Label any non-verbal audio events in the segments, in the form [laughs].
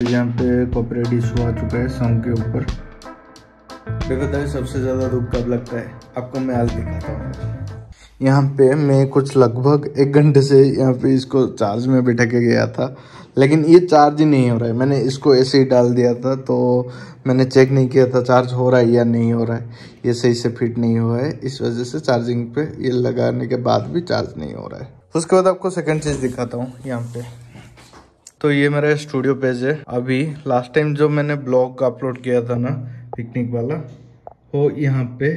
यहाँ पे cooperate issue आ चुका है सॉन्ग के ऊपर। देखो सबसे ज़्यादा दुख कब लगता है? आपको मैं आज दिखाता हूँ। यहाँ पे मैं कुछ लगभग एक घंटे से यहाँ पे इसको चार्ज में बिठा के गया था, लेकिन ये चार्ज ही नहीं हो रहा है। मैंने इसको ऐसे ही डाल दिया था तो मैंने चेक नहीं किया था चार्ज हो रहा है या नहीं हो रहा है। ये सही से फिट नहीं हुआ है। इस वजह से चार्जिंग पे ये लगाने के बाद भी चार्ज नहीं हो रहा है। उसके बाद आपको सेकंड चीज़ दिखाता हूँ यहाँ पे। तो ये मेरा स्टूडियो पेज है। अभी लास्ट टाइम जो मैंने ब्लॉग अपलोड किया था ना पिकनिक वाला, वो यहाँ पे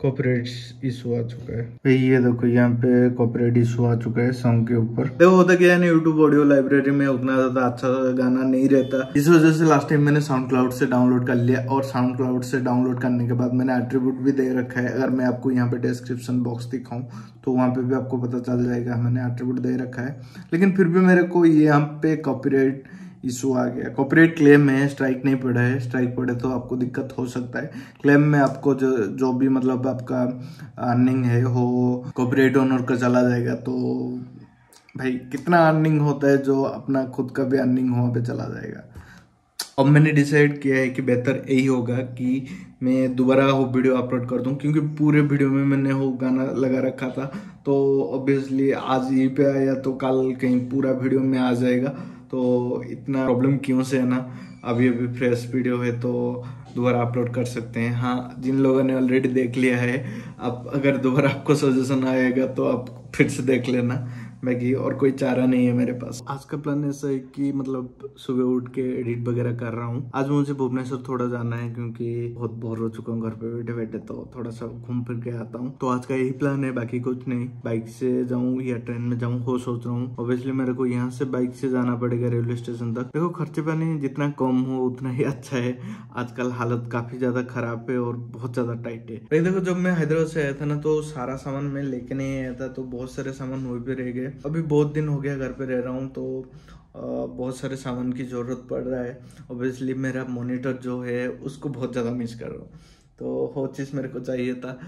कॉपरेट इशू आ चुका है। भाई ये देखो यहाँ पे कॉपरेट इशू आ चुका है सॉन्ग के ऊपर। देखो होता क्या है ना यूट्यूब ऑडियो लाइब्रेरी में उतना ज़्यादा अच्छा गाना नहीं रहता। इस वजह से लास्ट टाइम मैंने साउंड क्लाउड से डाउनलोड कर लिया और साउंड क्लाउड से डाउनलोड करने के बाद मैंने एट्रीब्यूट भी दे रखा है। अगर मैं आपको यहाँ पे डिस्क्रिप्शन बॉक्स दिखाऊँ तो वहाँ पे भी आपको पता चल जाएगा मैंने एट्रीब्यूट दे रखा है। लेकिन फिर भी मेरे को यहाँ पे कॉपीराइट इशू आ गया। कॉपरेट क्लेम है स्ट्राइक नहीं पड़ा है। स्ट्राइक पड़े तो आपको दिक्कत हो सकता है। क्लेम में आपको जो जो भी मतलब आपका अर्निंग है वो कॉपरेट ओनर का चला जाएगा तो भाई कितना अर्निंग होता है जो अपना खुद का भी अर्निंग वहाँ पे चला जाएगा। अब मैंने डिसाइड किया है कि बेहतर यही होगा कि मैं दोबारा वो वीडियो अपलोड कर दूँ, क्योंकि पूरे वीडियो में मैंने वो गाना लगा रखा था। तो ऑब्वियसली आज यहीं पे आया तो कल कहीं पूरा वीडियो में आ जाएगा। तो इतना प्रॉब्लम क्यों से है ना? अभी अभी फ्रेश वीडियो है तो दोबारा अपलोड कर सकते हैं। हाँ जिन लोगों ने ऑलरेडी देख लिया है, अब अगर दोबारा आपको सजेशन आएगा तो आप फिर से देख लेना। मैगी और कोई चारा नहीं है मेरे पास। आज का प्लान ऐसा है कि मतलब सुबह उठ के एडिट वगैरह कर रहा हूँ। आज मुझे भुवनेश्वर थोड़ा जाना है क्योंकि बहुत बोर हो चुका हूँ, घर पे बैठे बैठे तो थोड़ा सा घूम फिर के आता हूँ। तो आज का यही प्लान है, बाकी कुछ नहीं। बाइक से जाऊँ या ट्रेन में जाऊँ हो सोच रहा हूँ। ऑब्वियसली मेरे को यहाँ से बाइक से जाना पड़ेगा रेलवे स्टेशन तक। देखो, खर्चे पानी जितना कम हो, उतना ही अच्छा है। आजकल हालत काफ़ी ज़्यादा खराब है और बहुत ज़्यादा टाइट है। देखो, जब मैं हैदराबाद से आया था ना तो सारा सामान मैं लेके नहीं आया था तो बहुत सारे सामान वही पे रह गए। अभी बहुत दिन हो गया घर पे रह रहा हूँ तो बहुत सारे सामान की ज़रूरत पड़ रहा है। ओबियसली मेरा मोनिटर जो है, उसको बहुत ज़्यादा मिस कर रहा हूँ। तो हो चीज़ मेरे को चाहिए था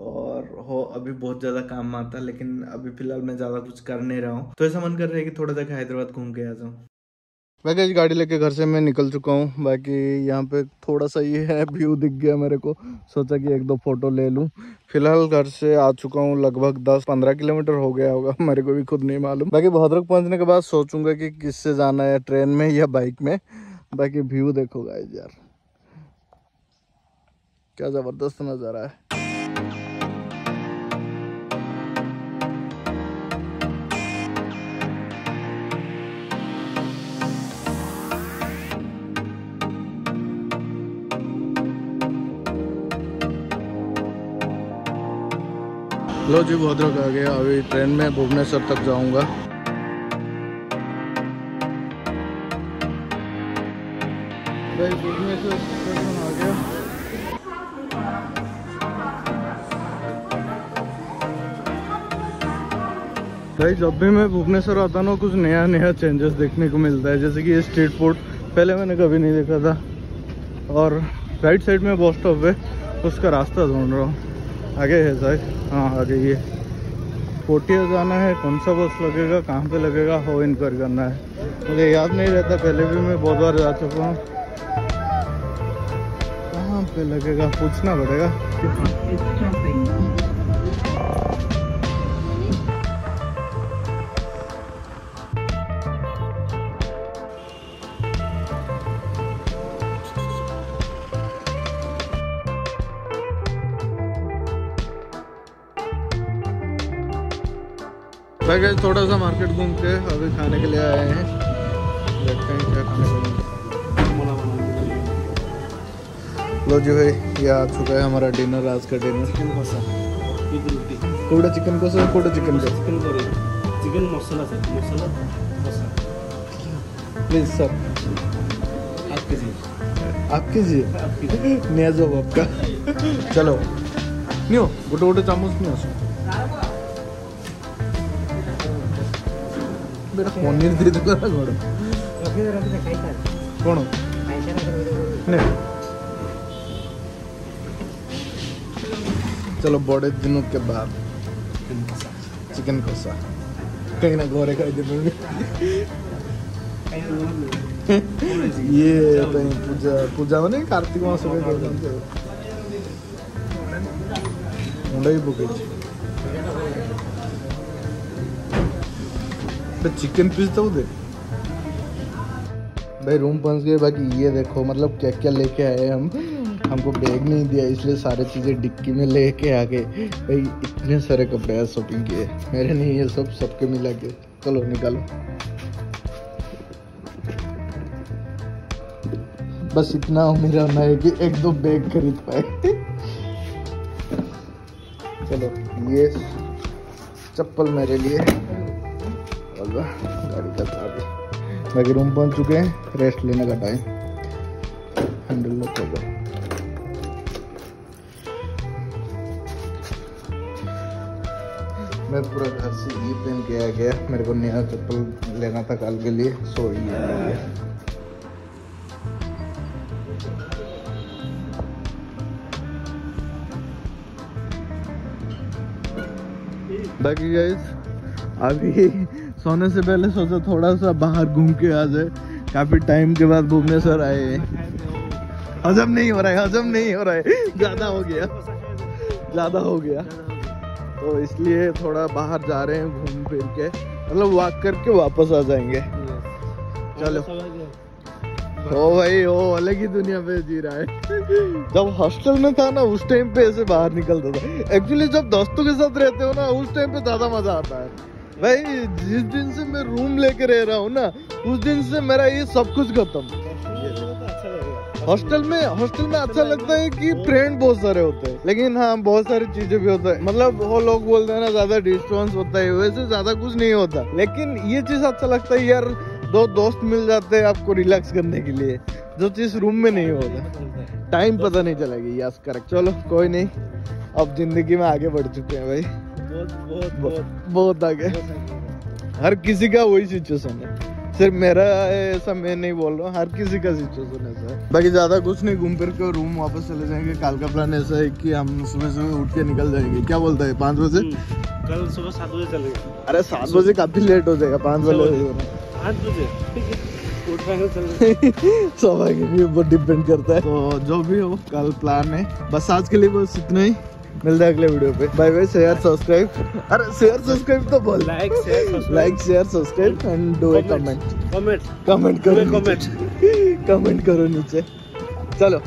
और हो, अभी बहुत ज़्यादा काम आता, लेकिन अभी फ़िलहाल मैं ज़्यादा कुछ कर नहीं रहा हूँ। तो ऐसा मन कर रहा है कि थोड़ा देखा हैदराबाद घूम के आ जाऊँ। वैसे गाड़ी लेके घर से मैं निकल चुका हूँ। बाकी यहाँ पे थोड़ा सा ये है व्यू दिख गया मेरे को। सोचा कि एक दो फ़ोटो ले लूँ। फ़िलहाल घर से आ चुका हूँ, लगभग 10-15 किलोमीटर हो गया होगा। [laughs] मेरे को भी खुद नहीं मालूम। बाकी भद्रक पहुँचने के बाद सोचूँगा कि किससे जाना है, ट्रेन में या बाइक में। बाकी व्यू देखो गाइज़ यार। क्या ज़बरदस्त नज़ारा है। लो जी भद्रक आ गया। अभी ट्रेन में भुवनेश्वर तक जाऊँगा। भाई जब भी मैं भुवनेश्वर आता ना, कुछ नया नया चेंजेस देखने को मिलता है। जैसे कि ये स्ट्रीट फ़ूड पहले मैंने कभी नहीं देखा था। और राइट साइड में बस स्टॉप है, उसका रास्ता ढूंढ रहा हूँ। आगे है सर हाँ आगे ये। कोटिया जाना है, कौन सा बस लगेगा, कहाँ पे लगेगा, हो इनक्वायर करना है। मुझे याद नहीं रहता, पहले भी मैं बहुत बार जा चुका हूँ। कहाँ पे लगेगा, पूछना पड़ेगा। भाई थोड़ा सा मार्केट घूम के अभी खाने के लिए आए हैं। देखते हैं क्या खाने को लो जी भाई ये आ चुका है हमारा डिनर आज का डिनर। चिकन कोसा? कोड़ा चिकन कोसा? कोड़ा चिकन का। चिकन करे chicken masala sir masala please sir आप कीजिए आप कीजिए नया जॉब आपका। [laughs] चलो। नहीं हो गोटे गोटे चामच नहीं आसो ପନିର ଦେଇଦେଲା ନା କ'ଣ କ'ଣ चलो बड़े दिनों के बाद चिकन कसा कहीं ना घरे खाई दे ये कहीं पूजा पूजा ମାନେ कार्तिक मास में କରୁଛନ୍ତି ମୁଣ୍ଡ पे चिकन पीस तो दे। भाई रूम पहुँच गए, बाकी ये देखो मतलब क्या क्या लेके आए हम। हमको बैग नहीं दिया, इसलिए सारे चीज़ें डिक्की में लेके आ गए। भाई, इतने सारे कपड़े शॉपिंग किए मेरे नहीं, ये सब सबके मिला के। चलो, निकालो। बस इतना मेरा होना है कि एक दो बैग खरीद पाए। चलो, ये चप्पल मेरे लिए। और गाड़ी का चाबी बाकी रूम पहुँच चुके हैं रेस्ट लेने का टाइम हैंडल लॉक होगा मैं पूरा घर से ये पहन के आ गया मेरे को नया चप्पल लेना था कल के लिए सो ये बाकी गाइस अभी सोने से पहले सोचा थोड़ा सा बाहर घूम के आ जाए। काफ़ी टाइम के बाद भुवनेश्वर आए। हजम नहीं हो रहा है, हजम नहीं हो रहा है। ज़्यादा हो गया। ज़्यादा हो गया। तो इसलिए थोड़ा बाहर जा रहे हैं घूम फिर के। मतलब वॉक करके वापस आ जाएँगे। चलो। ओ भाई ओ अलग ही दुनिया पे जी रहा है। जब हॉस्टल में था ना, उस टाइम पे ऐसे बाहर निकलता था। एक्चुअली जब दोस्तों के साथ रहते हो ना, उस टाइम पे ज़्यादा मज़ा आता है। भाई, जिस दिन से मैं रूम लेके रह रहा हूँ ना, उस दिन से मेरा ये सब कुछ खत्म। हॉस्टल में हॉस्टल में अच्छा लगता है कि फ्रेंड बहुत सारे होते हैं। लेकिन हाँ बहुत सारी चीज़ें भी होता है। मतलब वो लोग बोलते हैं ना, ज़्यादा डिस्टेंस होता है, वैसे ज़्यादा कुछ नहीं होता। लेकिन ये चीज़ अच्छा लगता है यार, दो दोस्त मिल जाते हैं आपको रिलैक्स करने के लिए। जो चीज़ रूम में नहीं होता। टाइम पता नहीं चलेगी यस करेक्ट चलो, कोई नहीं। अब ज़िंदगी में आगे बढ़ चुके हैं भाई। बहुत बहुत बहुत बहुत आगे। हर किसी का वही सिचुएशन है। सिर्फ़ मेरा ऐसा मैं नहीं बोल रहा हूँ हर किसी का सिचुएशन ऐसा है। बाकी ज़्यादा कुछ नहीं घूम फिर के रूम वापस चले जाएँगे। कल का प्लान ऐसा है कि हम सुबह सुबह उठ के निकल जाएँगे। क्या बोलता है पाँच बजे? हम्म, कल सुबह सात बजे चले अरे सात बजे काफ़ी लेट हो जाएगा पाँच बजे पाँच बजे [laughs] सौभाग्य ऊपर डिपेंड करता है। तो जो भी हो कल प्लान है। बस आज के लिए बस इतना ही। मिलते हैं अगले वीडियो पे। बाय बाय शेयर सब्सक्राइब अरे शेयर सब्सक्राइब तो बोल। Like share like share subscribe and do a comment comment comment करो कमेंट कमेंट करो नीचे। चलो।